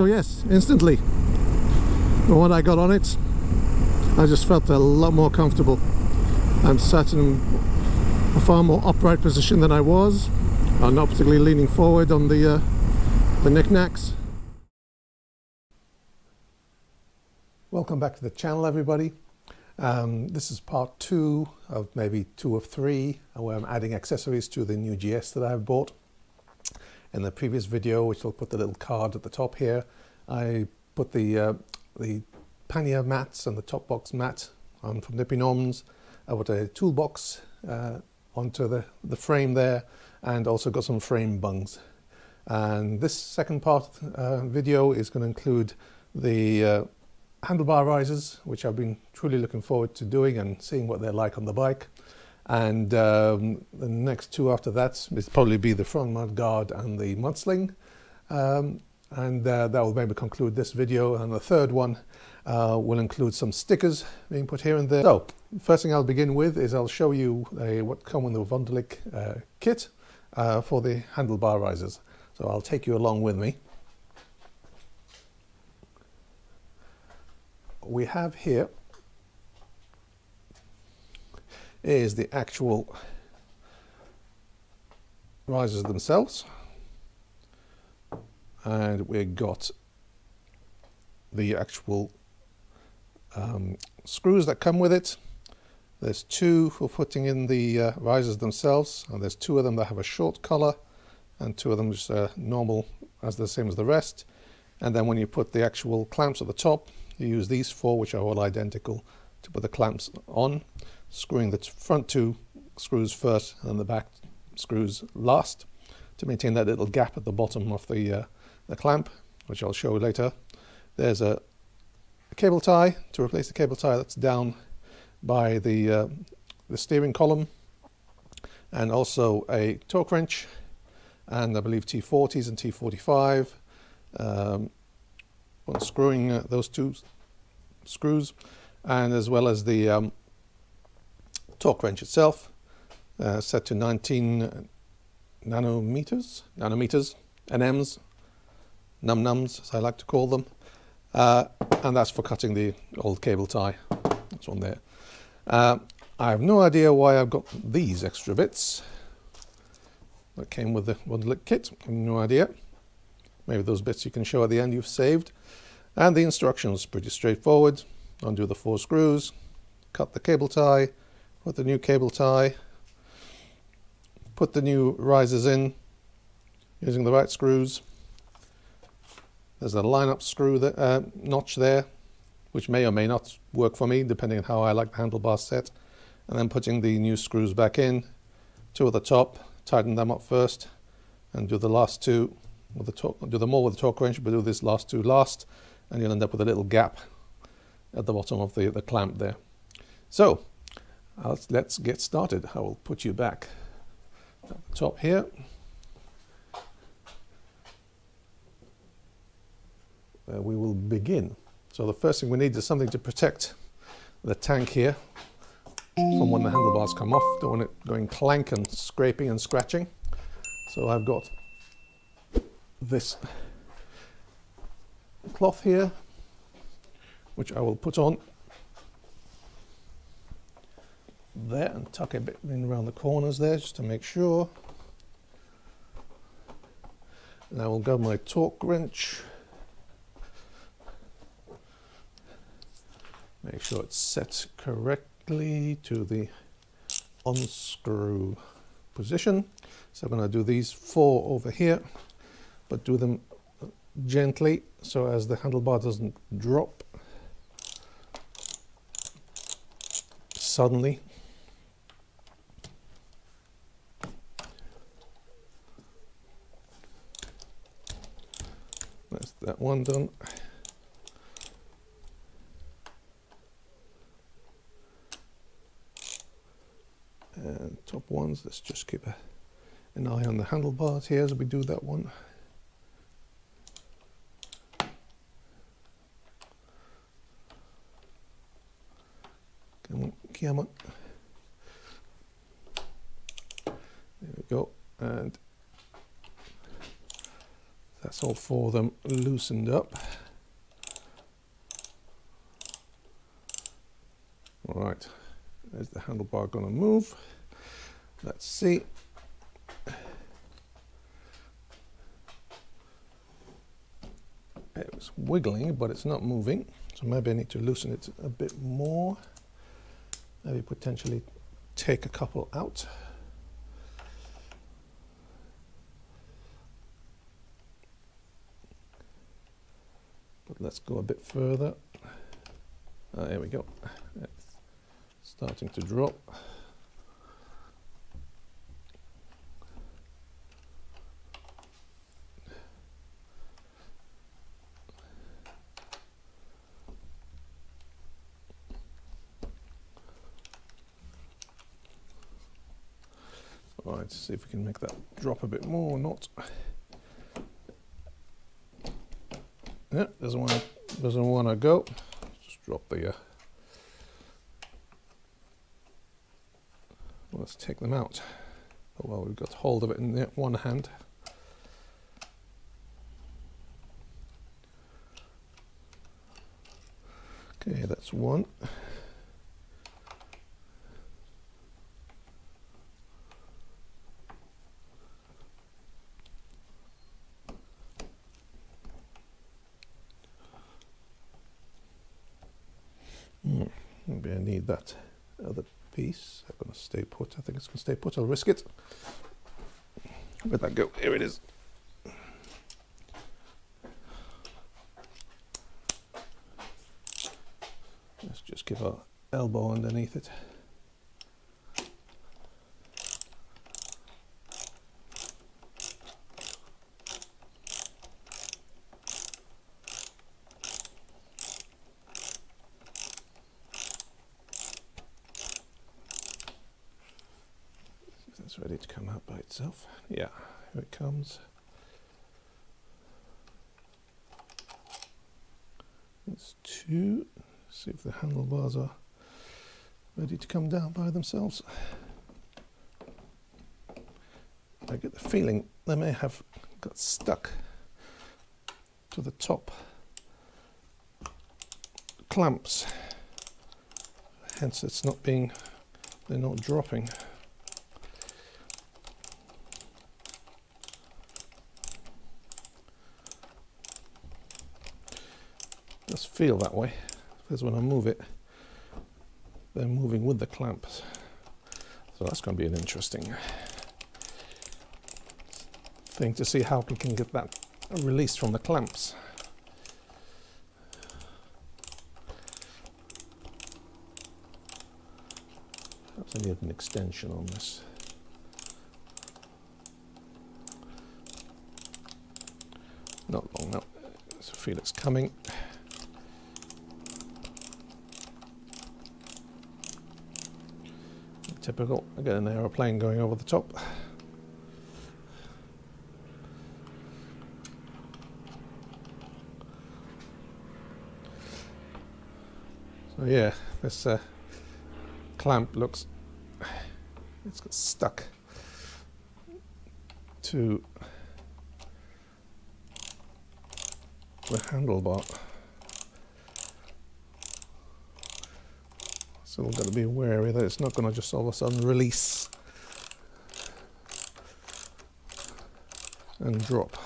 So yes, instantly, when I got on it, I just felt a lot more comfortable. I'm sat in a far more upright position than I was. I'm not particularly leaning forward on the uh, the knickknacks. Welcome back to the channel, everybody. Um, this is part two of maybe two of three, where I'm adding accessories to the new GS that I've bought. In the previous video, which I'll put the little card at the top here, I put the uh, the pannier mats and the top box mat um, from Nippy. I put a toolbox uh, onto the, the frame there and also got some frame bungs. And this second part of uh, video is going to include the uh, handlebar risers, which I've been truly looking forward to doing and seeing what they're like on the bike. And um, the next two after that will probably be the front mud guard and the mud sling. Um, and uh, that will maybe conclude this video. And the third one uh, will include some stickers being put here and there. So, first thing I'll begin with is I'll show you what come in the Wunderlich uh, kit uh, for the handlebar risers. So I'll take you along with me. We have here is the actual risers themselves and we've got the actual um, screws that come with it. There's two for putting in the uh, risers themselves, and there's two of them that have a short collar, and two of them just uh, normal as the same as the rest. And then when you put the actual clamps at the top, you use these four, which are all identical, to put the clamps on, screwing the front two screws first and the back screws last to maintain that little gap at the bottom of the, uh, the clamp, which I'll show later. There's a a cable tie to replace the cable tie that's down by the, uh, the steering column and also a torque wrench and I believe T40s and T45 um, unscrewing uh, those two screws and as well as the um, torque wrench itself uh, set to 19 nanometers, nanometers, NMs, num nums as I like to call them uh, and that's for cutting the old cable tie. That's one there. Uh, I have no idea why I've got these extra bits that came with the Wunderlich kit. No idea. Maybe those bits you can show at the end you've saved. And the instructions pretty straightforward. Undo the four screws, cut the cable tie, put the new cable tie, put the new risers in using the right screws, there's a line-up screw that, uh, notch there, which may or may not work for me, depending on how I like the handlebar set. And then putting the new screws back in, two at the top, tighten them up first, and do the last two with the torque, do them all with the torque wrench, but do this last two last, and you'll end up with a little gap at the bottom of the, the clamp there. So, let's get started. I will put you back at the top here. uh, we will begin. So the first thing we need is something to protect the tank here from when the handlebars come off. Don't want it going clank and scraping and scratching. So I've got this cloth here, which I will put on there and tuck a bit in around the corners there just to make sure. Now we'll go my torque wrench Make sure it's set correctly to the unscrew position. So I'm going to do these four over here, but do them gently so as the handlebar doesn't drop suddenly. That's that one done. and top ones let's just keep a, an eye on the handlebars here as we do that one. Come on come on. There we go. And That's all four of them loosened up. All right, is the handlebar going to move? Let's see. It's wiggling, but it's not moving. So maybe I need to loosen it a bit more. Maybe potentially take a couple out. Let's go a bit further. Ah, there we go. It's starting to drop. All right, see if we can make that drop a bit more or not. Yeah, doesn't want to, doesn't want to go. Just drop the. Uh, let's take them out. Oh, well, we've got hold of it in the one hand. Okay, that's one. Maybe I need that other piece. I'm going to stay put. I think put. I'll risk it. Where'd that go? Here it is. Let's just give our elbow underneath it. It's ready to come out by itself. Yeah, here it comes. That's two. See if the handlebars are ready to come down by themselves. I get the feeling they may have got stuck to the top clamps. Hence it's not being, they're not dropping. does feel that way because when I move it they're moving with the clamps. So that's going to be an interesting thing to see how we can get that released from the clamps. Perhaps I need an extension on this. Not long now so feel it's coming Typical. Get an aeroplane going over the top. So yeah, this uh, clamp looks, it's got stuck to the handlebar. So we've got to be wary that it's not going to just all of a sudden release and drop.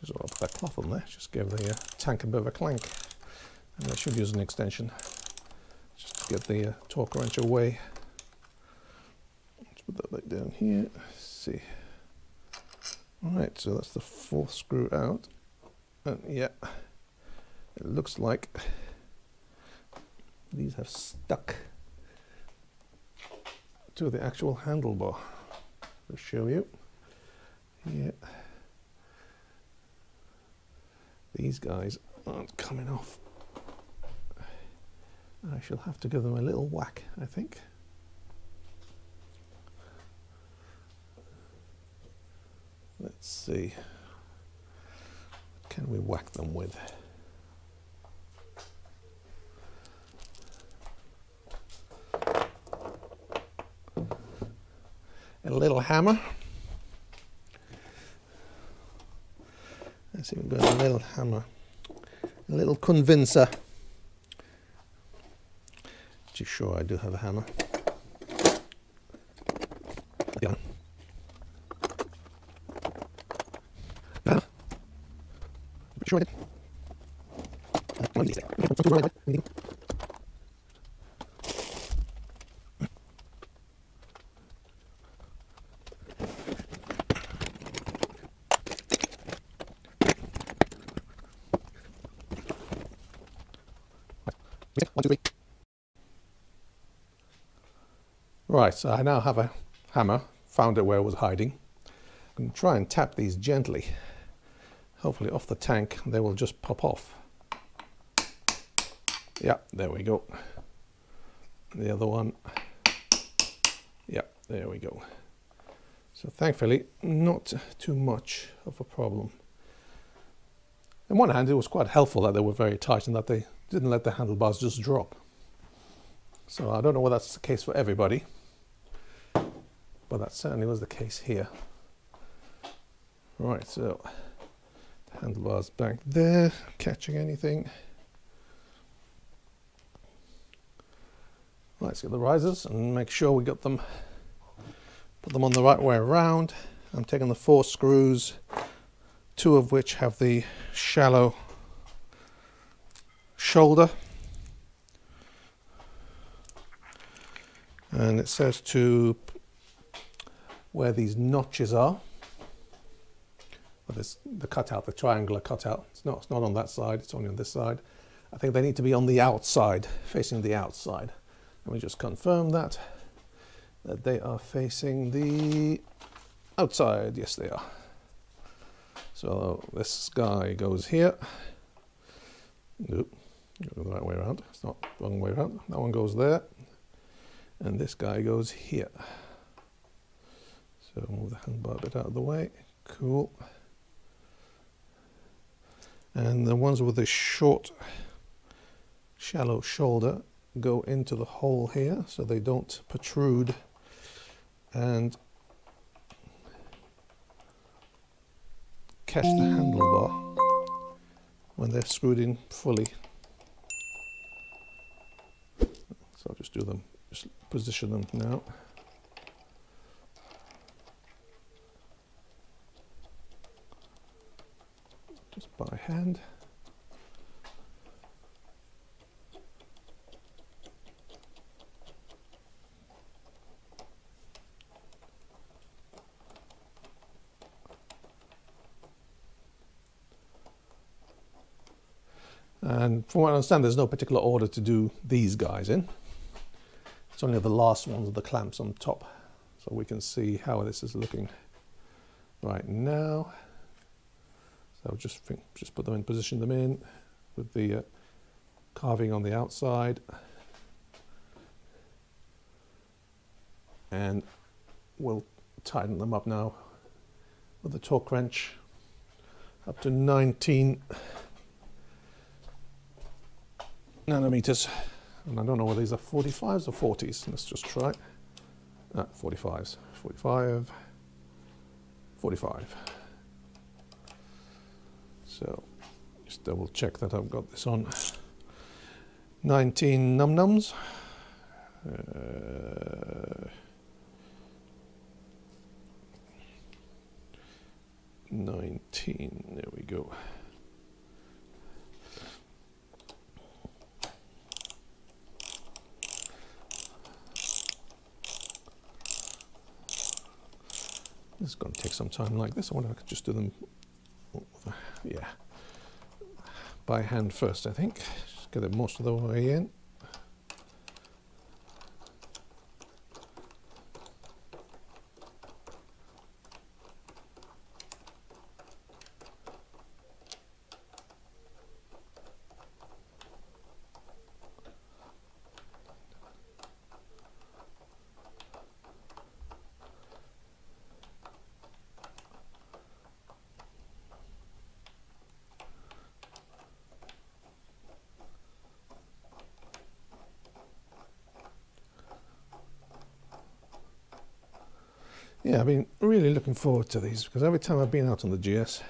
Just put that cloth on there, just give the uh, tank a bit of a clank. And I should use an extension just to get the uh, torque wrench away. Down here. Let's see. All right, so that's the fourth screw out. And yeah, it looks like these have stuck to the actual handlebar. I'll show you. Yeah. These guys aren't coming off I shall have to give them a little whack, I think. See. can we whack them with? A little hammer. Let's see, we've got a little hammer, a little convincer. Too sure I do have a hammer. Yeah. Hammer. Sure I did. One, two, three. Right, so I now have a hammer, found it where it was hiding. I'm going to try and tap these gently. Hopefully off the tank they will just pop off. Yeah, there we go. The other one. Yeah, there we go. So thankfully, not too much of a problem. On one hand, it was quite helpful that they were very tight and that they didn't let the handlebars just drop. So I don't know whether that's the case for everybody, but that certainly was the case here. Right, so handlebars back there, catching anything. Let's get the risers and make sure we got them, put them on the right way around. I'm taking the four screws, two of which have the shallow shoulder. And it says to where these notches are. Well, there's the cutout the triangular cutout. It's not it's not on that side it's only on this side. I think they need to be on the outside facing the outside let me just confirm that that they are facing the outside yes they are so this guy goes here nope Go the right way around. It's not the wrong way around. That one goes there. And this guy goes here. So move the handbar a bit out of the way. Cool. And the ones with the short, shallow shoulder go into the hole here so they don't protrude and catch the handlebar when they're screwed in fully. So I'll just do them, just position them now. Just by hand. And from what I understand, there's no particular order to do these guys in. It's only the last ones of the clamps on top. So we can see how this is looking right now. So just think, just put them in, position them in with the uh, carving on the outside. And we'll tighten them up now with the torque wrench up to 19 nanometers. And I don't know whether these are 45s or 40s. Let's just try. Ah, 45s. 45. 45. So just double check that I've got this on. 19 num nums. Uh, 19, there we go. This is going to take some time like this. I wonder if I could just do them, yeah, by hand first, I think. Just get it most of the way in. Yeah, I've been really looking forward to these because every time I've been out on the GS,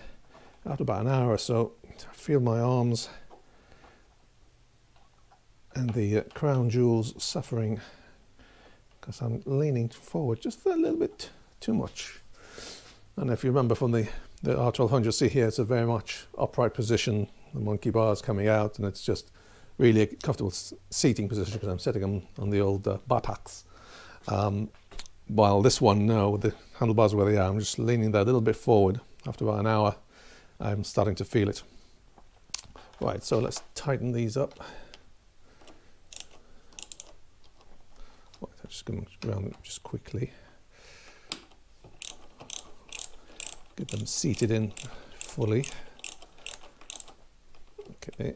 after about an hour or so, I feel my arms and the uh, crown jewels suffering because I'm leaning forward just a little bit too much. And if you remember from the, the R1200, see here, it's a very much upright position. The monkey bar is coming out and it's just really a comfortable seating position because I'm sitting on, on the old uh, buttocks. Um, while this one now, the handlebars where they are, I'm just leaning that a little bit forward. After about an hour, I'm starting to feel it. Right, so let's tighten these up. Right, I'm just going around them just quickly. Get them seated in fully. Okay.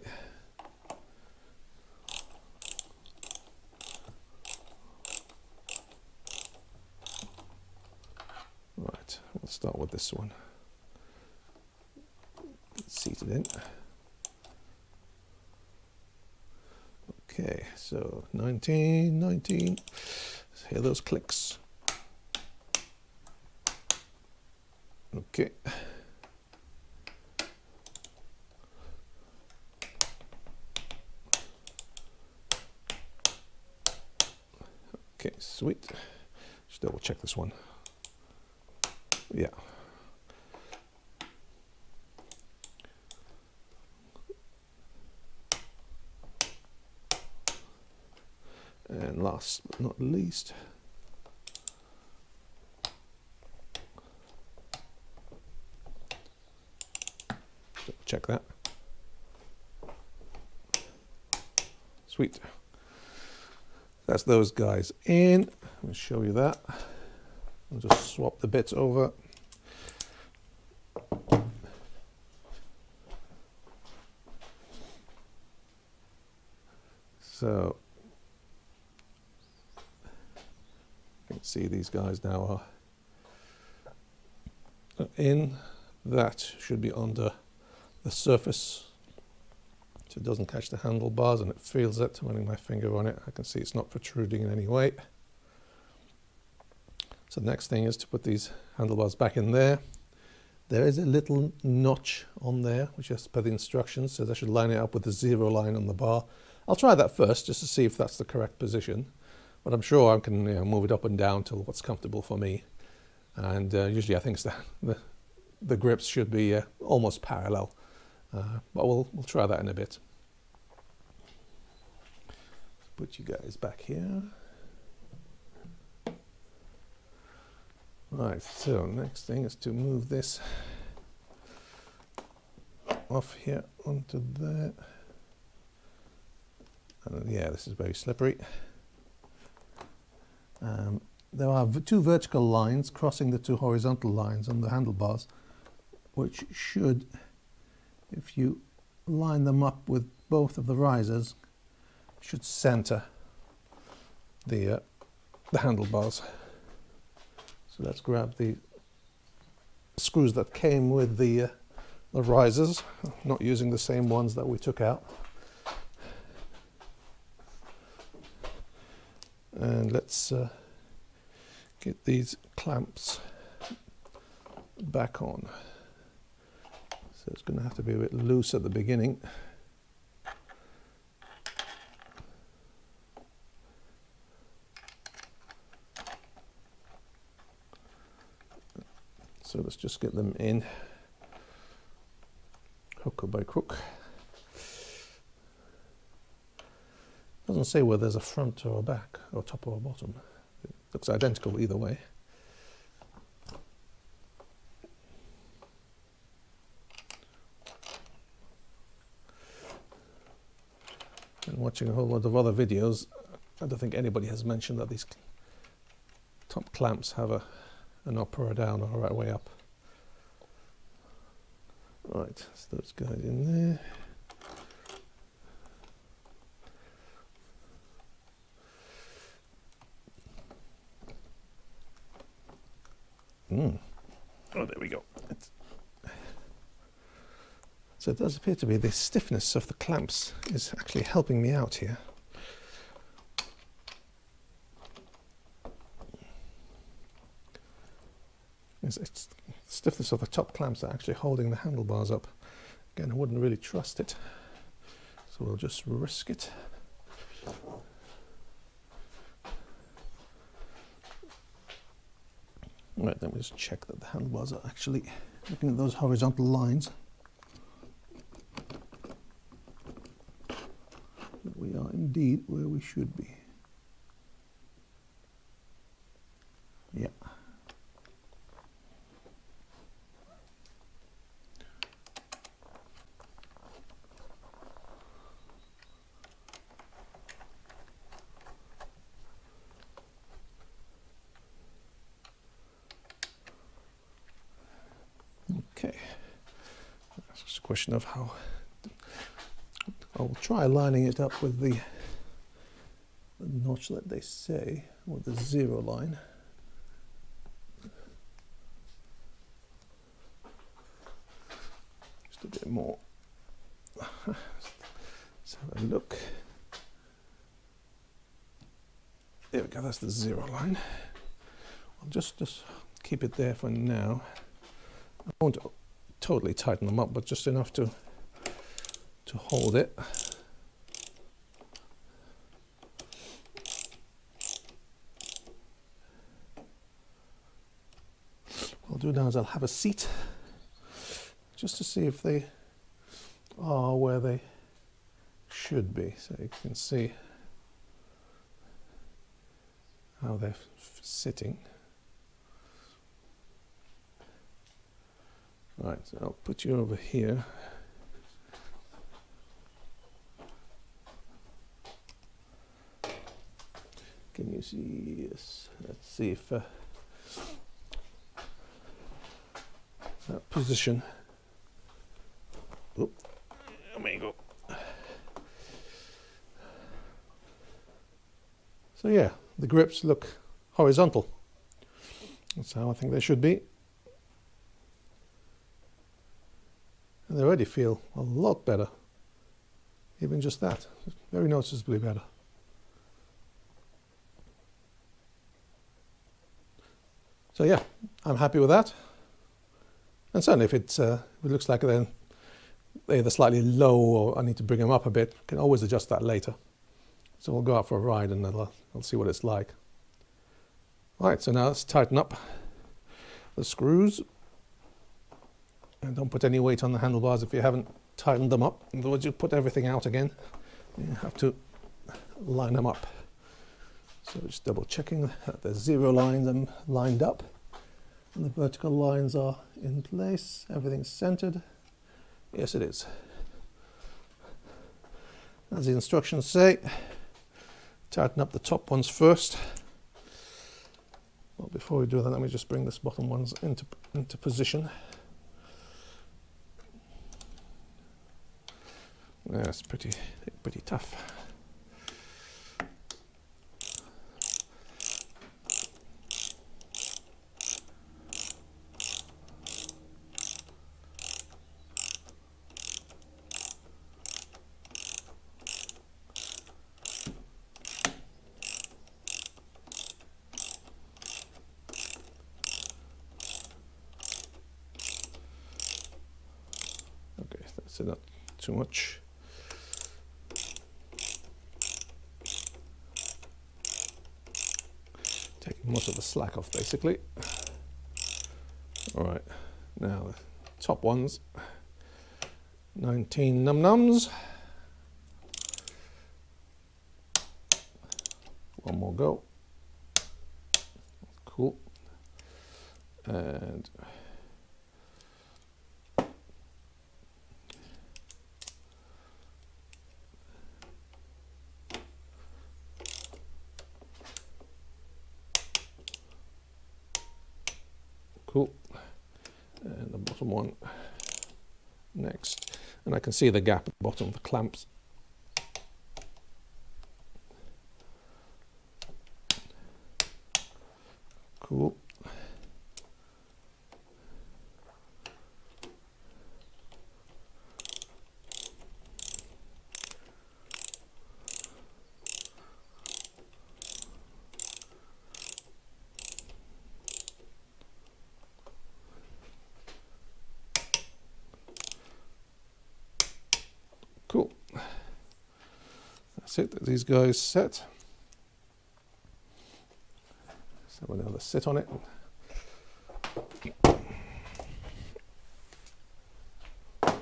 Right, we'll start with this one. Seated in. Okay, so 19, 19. Let's hear those clicks. Okay. Okay, sweet. Just double check this one. Yeah. And last but not least, check that. Sweet. That's those guys in. Let me show you that. I'll just swap the bits over. So you can see these guys now are in. That should be under the surface so it doesn't catch the handlebars and it feels it. Running my finger on it, I can see it's not protruding in any way. So the next thing is to put these handlebars back in there. There is a little notch on there, which is per the instructions, so I should line it up with the zero line on the bar. I'll try that first, just to see if that's the correct position. But I'm sure I can you know, move it up and down till what's comfortable for me. And uh, usually I think the, the, the, grips should be uh, almost parallel. Uh, but we'll, we'll try that in a bit. Put you guys back here. Right, so next thing is to move this off here onto there. And yeah, this is very slippery. Um, there are two vertical lines crossing the two horizontal lines on the handlebars, which should, if you line them up with both of the risers, should center the, uh, the handlebars. So let's grab the screws that came with the, uh, the risers, not using the same ones that we took out. And let's uh, get these clamps back on. So it's going to have to be a bit loose at the beginning. So let's just get them in hook or by crook. Doesn't say whether there's a front or a back or top or a bottom. It looks identical either way. And watching a whole lot of other videos, I don't think anybody has mentioned that these top clamps have a an up or a down or a right way up. Right, so those guys in there. Mm. Oh, there we go. It's so it does appear to be the stiffness of the clamps is actually helping me out here. It's, it's stiffness of the top clamps are actually holding the handlebars up. Again, I wouldn't really trust it. So we'll just risk it. Right, then we just check that the handlebars are actually looking at those horizontal lines. We are indeed where we should be. Yeah. Okay. Question of how I'll try lining it up with the, notch that they say, with the zero line. Just a bit more. Let's have a look. There we go, that's the zero line. I'll just, just keep it there for now. I won't totally tighten them up, but just enough to to hold it. What I'll do now is I'll have a seat just to see if they are where they should be. So you can see how they're sitting. Right, so I'll put you over here. Can you see? Yes. Let's see if uh, that position. Oop, there we go. So yeah, the grips look horizontal. That's how I think they should be. And they already feel a lot better. Even just that, very noticeably better. So yeah, I'm happy with that. And certainly if, it's, uh, if it looks like then they're either slightly low or I need to bring them up a bit, I can always adjust that later. So we'll go out for a ride and I'll see what it's like. All right, so now let's tighten up the screws. And don't put any weight on the handlebars if you haven't tightened them up. Otherwise you put everything out again. You have to line them up. So just double checking that the zero lines are lined up and the vertical lines are in place. Everything's centered. Yes, it is. As the instructions say, tighten up the top ones first. Well, before we do that, let me just bring this bottom ones into, into position. That's pretty, pretty tough. Okay, that's too much. Most of the slack off basically. All right, now the top ones, 19 num nums. One more go. Cool. And Cool. And the bottom one next. And I can see the gap at the bottom of the clamps. Cool. That's it, these guys set. So going to sit on it. I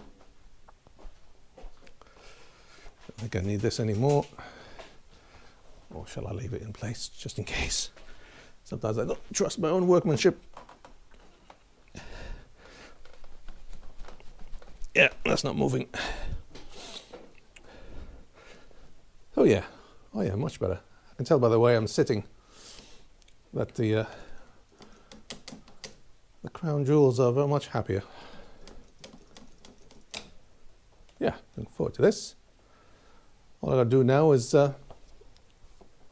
think I need this anymore. Or shall I leave it in place just in case? Sometimes I don't trust my own workmanship. Yeah, that's not moving. Oh yeah, oh yeah, much better. I can tell by the way I'm sitting that the uh, the crown jewels are very much happier. Yeah, looking forward to this. All I gotta do now is uh,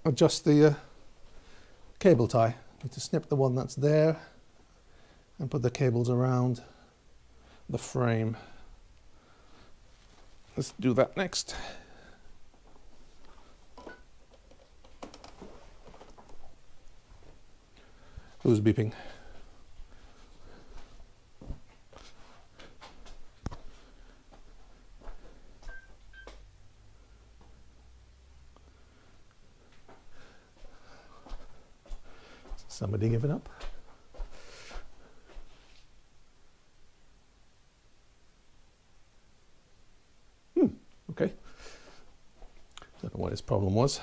adjust the uh, cable tie. Need to snip the one that's there and put the cables around the frame. Let's do that next. Who's beeping? Somebody giving up? Hmm, okay. Don't know what his problem was.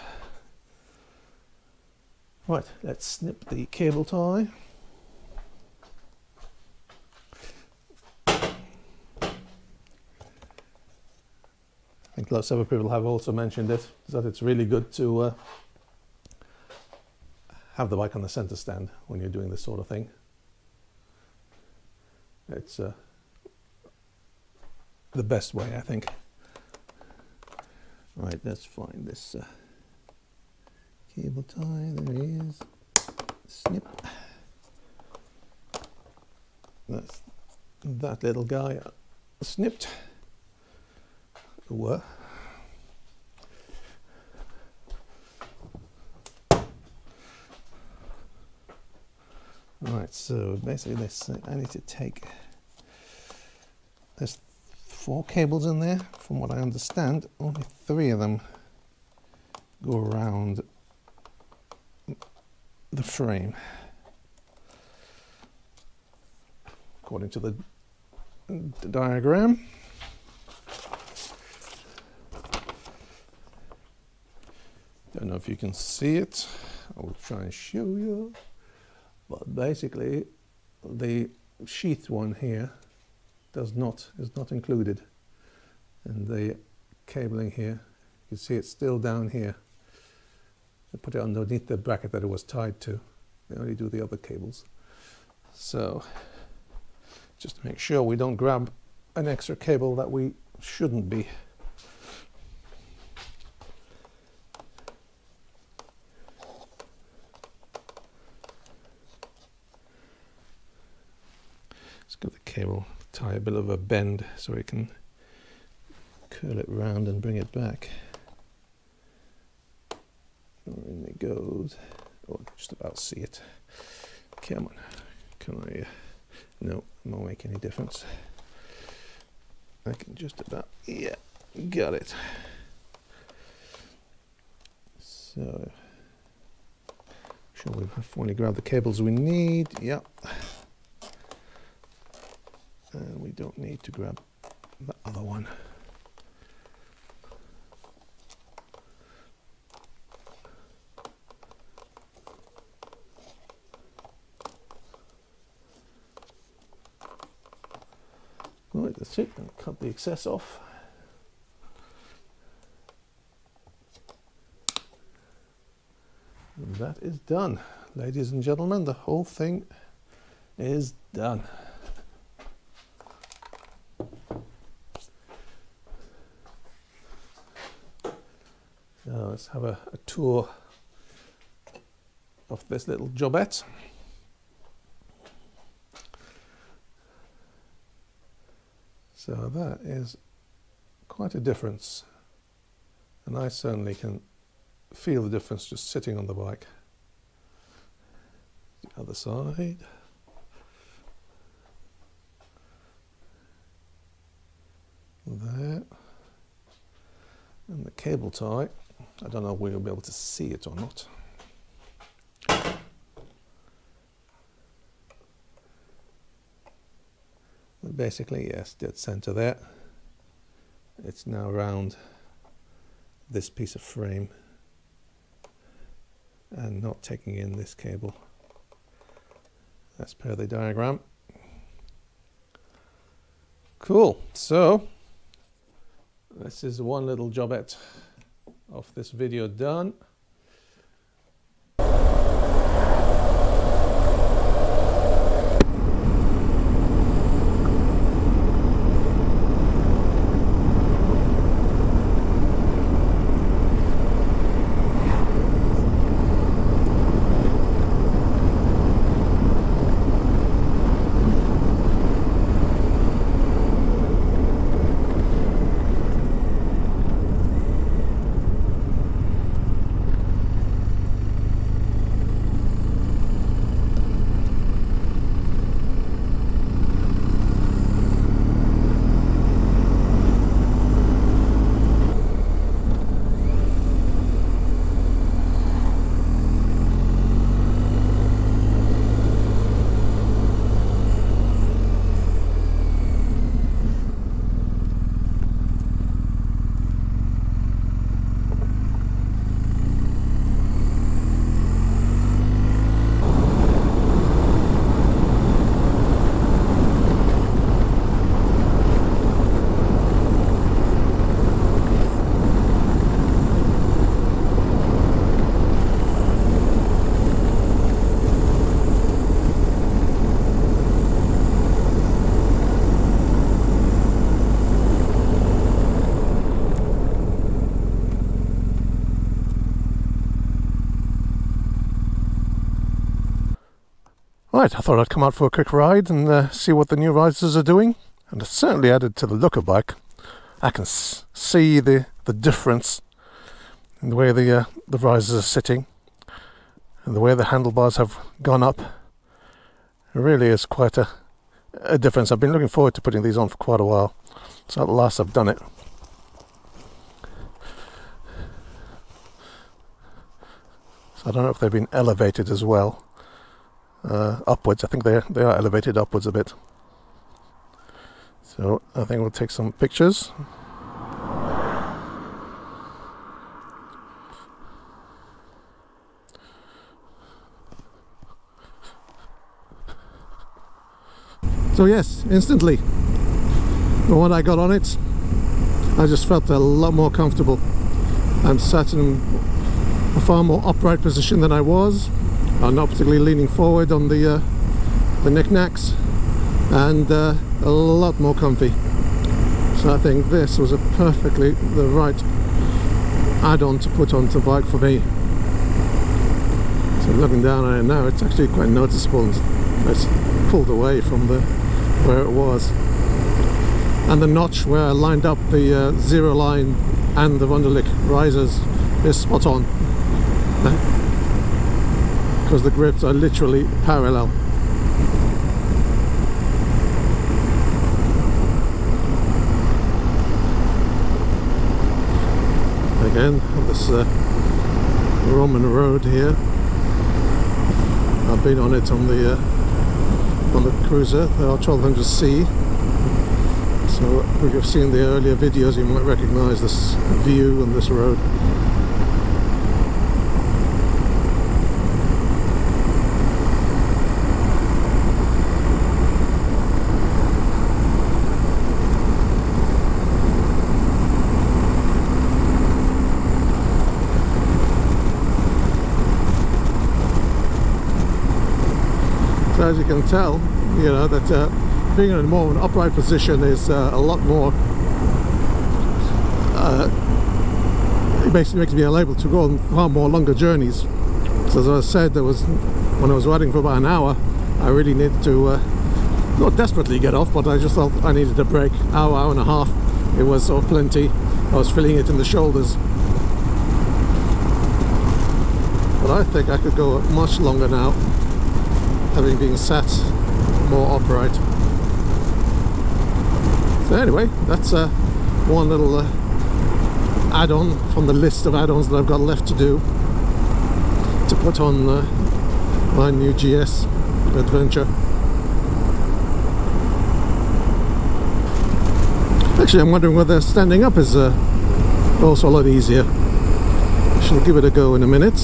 Right, let's snip the cable tie. I think lots of other people have also mentioned it, that it's really good to uh, have the bike on the center stand when you're doing this sort of thing. It's uh, the best way, I think. Right, let's find this uh, cable tie. There it is. Snip. That's that little guy uh, snipped. What? Right, so basically this, I need to take, there's four cables in there. From what I understand, only three of them go around the frame. According to the, diagram. Don't know if you can see it. I'll try and show you. But basically, the sheath one here does not is not included, and the cabling here, you can see it's still down here. I put it underneath the bracket that it was tied to. They only do the other cables. So, just to make sure we don't grab an extra cable that we shouldn't be. Let's give the cable tie a bit of a bend so we can curl it round and bring it back. In it goes. Oh, just about see it. Come on. Can I? Uh, no, won't make any difference. I can just about. Yeah, got it. So, sure we've finally grabbed the cables we need. Yep and we don't need to grab the other one. Right, that's it. And cut the excess off. And that is done. Ladies and gentlemen, the whole thing is done. let's have a, a tour of this little jobette. So that is quite a difference. And I certainly can feel the difference just sitting on the bike. The other side. There. And the cable tie I don't know if we'll be able to see it or not. Basically, yes, dead center there. It's now around this piece of frame and not taking in this cable as per the diagram. Cool, so this is one little jobette of this video done. Right, I thought I'd come out for a quick ride and uh, see what the new risers are doing. And it's certainly added to the look of bike. I can see the, the difference in the way the, uh, the risers are sitting and the way the handlebars have gone up. It really is quite a, a difference. I've been looking forward to putting these on for quite a while. So at last I've done it. So I don't know if they've been elevated as well uh, upwards. I think they they are elevated upwards a bit. So I think we'll take some pictures. So yes, instantly, when I got on it, I just felt a lot more comfortable. I'm sat in a far more upright position than I was are not particularly leaning forward on the uh, the knickknacks and uh, a lot more comfy. So I think this was a perfectly the right add-on to put onto the bike for me. So looking down on it now it's actually quite noticeable. It's pulled away from the where it was. And the notch where I lined up the uh, zero line and the Wunderlich risers is spot on because the grips are literally parallel. Again, this uh, Roman road here. I've been on it on the uh, on the cruiser, the R1200C. So if you've seen the earlier videos, you might recognise this view on this road. As you can tell, you know, that uh, being in a more an upright position is uh, a lot more uh, it basically makes me able to go on far more longer journeys. So as I said, there was when I was riding for about an hour, I really needed to uh, not desperately get off, but I just felt I needed a break. Hour, hour and a half, it was of plenty. I was feeling it in the shoulders. But I think I could go much longer now having been sat more upright. So anyway, that's uh, one little uh, add-on from the list of add-ons that I've got left to do to put on uh, my new GS adventure. Actually, I'm wondering whether standing up is uh, also a lot easier. I shall give it a go in a minute.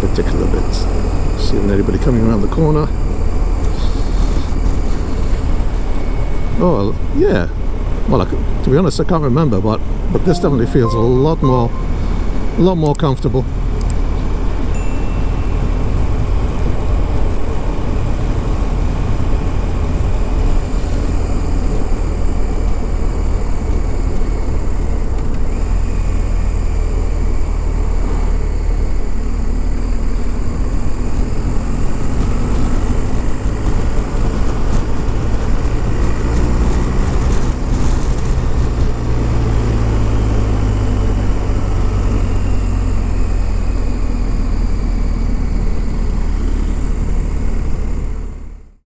Particular bits. Seeing anybody coming around the corner. Oh, yeah. Well, I, to be honest, I can't remember, but but this definitely feels a lot more, a lot more comfortable.